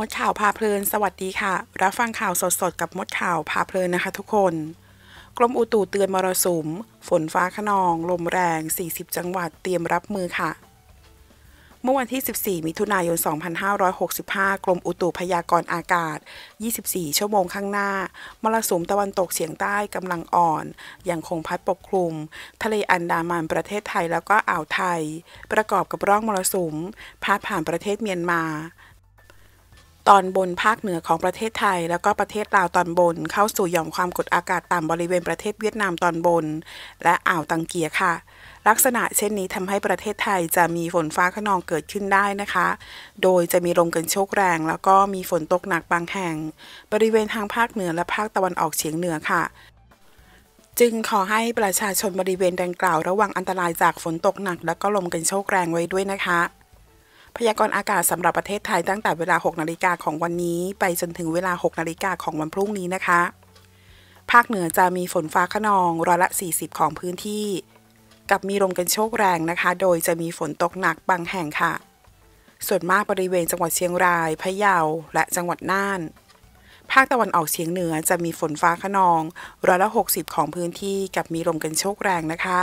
มดข่าวพาเพลิน สวัสดีค่ะ รับฟังข่าวสดๆ กับมดข่าวพาเพลินนะคะทุกคน กรมอุตุเตือนมรสุม ฝนฟ้าขนอง ลมแรง 40 จังหวัดเตรียมรับมือค่ะ เมื่อวันที่ 14 มิถุนายน 2565 กรมอุตุพยากรณ์อากาศ 24 ชั่วโมงข้างหน้า มรสุมตะวันตกเฉียงใต้กำลังอ่อนอยังคงพัดปกคลุม ทะเลอันดามันประเทศไทยแล้วก็อ่าวไทย ประกอบกับร่องมรสุมพาดผ่านประเทศเมียนมา ตอนบนภาคเหนือของประเทศไทย แล้วก็ประเทศลาวตอนบน เข้าสู่หย่อมความกดอากาศต่ำบริเวณประเทศเวียดนามตอนบน และอ่าวตังเกียค่ะ ลักษณะเช่นนี้ทำให้ประเทศไทยจะมีฝนฟ้าขนองเกิดขึ้นได้นะคะ โดยจะมีลมกันโชกแรง แล้วก็มีฝนตกหนักบางแห่ง บริเวณทางภาคเหนือและภาคตะวันออกเฉียงเหนือค่ะจึงขอให้ประชาชนบริเวณดังกล่าวระวังอันตรายจากฝนตกหนัก และก็ลมกันโชกแรงไว้ด้วยนะคะ พยากรณ์อากาศสำหรับประเทศไทยตั้งแต่เวลา 6 นาฬิกาของวันนี้ ไปจนถึงเวลา 6 นาฬิกาของวันพรุ่งนี้นะคะ ภาคเหนือจะมีฝนฟ้าขนองร้อยละ 40 ของพื้นที่ กับมีลมกันโชกแรงนะคะ โดยจะมีฝนตกหนักบางแห่งค่ะ ส่วนมากบริเวณจังหวัดเชียงราย พะเยา และจังหวัดน่าน ภาคตะวันออกเฉียงเหนือจะมีฝนฟ้าขนองร้อยละ 60 ของพื้นที่ กับมีลมกันโชกแรงนะคะ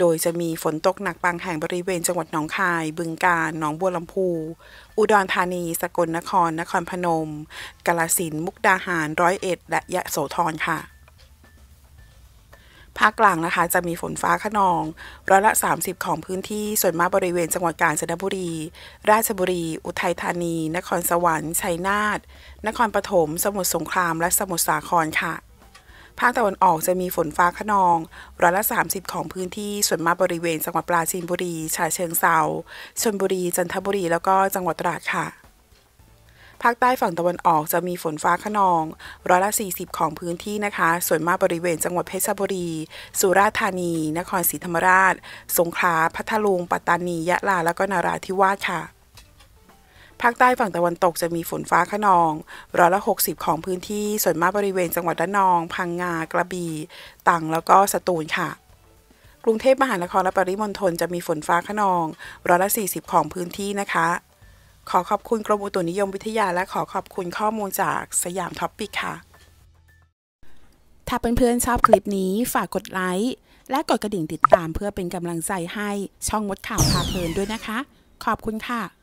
โดยจะมีฝนตกหนักบางแห่งบริเวณจังหวัดหนองคาย บึงกาฬ หนองบัวลำพู อุดรธานี สกลนคร นครพนม กาฬสินธุ์ มุกดาหาร ร้อยเอ็ด และยะโสธรค่ะ ภาคกลางนะคะจะมีฝนฟ้าขนองร้อยละ 30 ของพื้นที่ ส่วนมากบริเวณจังหวัดกาญจนบุรี ราชบุรี อุทัยธานี นครสวรรค์ ชัยนาท นครปฐม สมุทรสงคราม และสมุทรสาครค่ะ ภาคตะวันออกจะมีฝนฟ้าขนองร้อยละ 30 ของพื้นที่ส่วนมากบริเวณจังหวัดปราจีนบุรีฉะเชิงเซาชลบุรี จันทบุรี แล้วก็จังหวัดตราดค่ะภาคใต้ฝั่งตะวันออกจะมีฝนฟ้าขนองร้อยละ 40 ของพื้นที่นะคะ ส่วนมากบริเวณจังหวัดเพชรบุรี สุราษฎร์ธานี นครศรีธรรมราช สงขลา พัทลุง ปัตตานี ยะลา แล้วก็นราธิวาสค่ะ ภาคใต้ฝั่งตะวันตกจะมีฝนฟ้าคะนองร้อยละ 60 ของพื้นที่ส่วนมากบริเวณจังหวัดระนอง พังงากระบี่ตรังแล้วก็สตูลค่ะ กรุงเทพมหานครและปริมณฑลจะมีฝนฟ้าคะนองร้อยละ 40 ของพื้นที่นะคะ ขอขอบคุณกรมอุตุนิยมวิทยาและขอขอบคุณข้อมูลจากสยามท็อปปิกค่ะ ถ้าเพื่อนๆชอบคลิปนี้ฝากกดไลค์และกดกระดิ่งติดตามเพื่อเป็นกำลังใจให้ช่องมดข่าวพาเพลินด้วยนะคะ ขอบคุณค่ะ